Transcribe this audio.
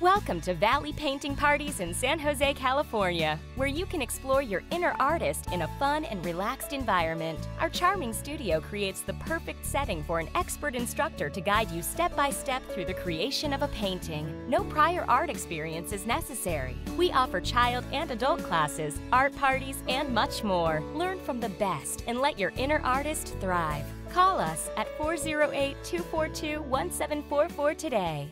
Welcome to Valley Painting Parties in San Jose, California, where you can explore your inner artist in a fun and relaxed environment. Our charming studio creates the perfect setting for an expert instructor to guide you step by step through the creation of a painting. No prior art experience is necessary. We offer child and adult classes, art parties, and much more. Learn from the best and let your inner artist thrive. Call us at 408 242 1744 today.